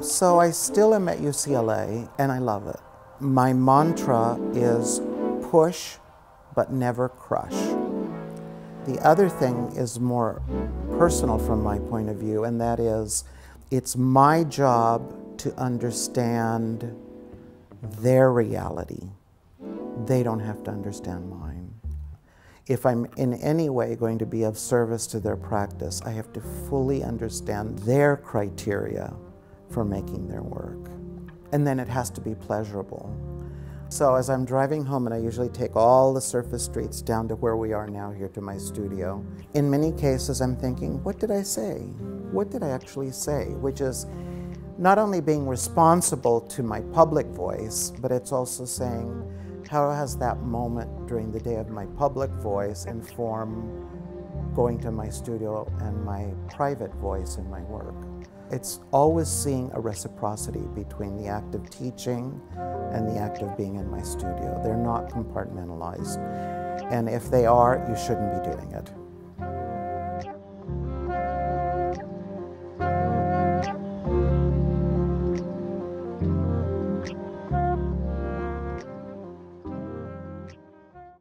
So I still am at UCLA and I love it. My mantra is push but never crush. The other thing is more personal from my point of view, and that is it's my job to understand their reality. They don't have to understand mine. If I'm in any way going to be of service to their practice, I have to fully understand their criteria for making their work. And then it has to be pleasurable. So as I'm driving home, and I usually take all the surface streets down to where we are now here to my studio, in many cases I'm thinking, what did I say? What did I actually say? Which is not only being responsible to my public voice, but it's also saying, how has that moment during the day of my public voice inform going to my studio and my private voice in my work? It's always seeing a reciprocity between the act of teaching and the act of being in my studio. They're not compartmentalized. And if they are, you shouldn't be doing it.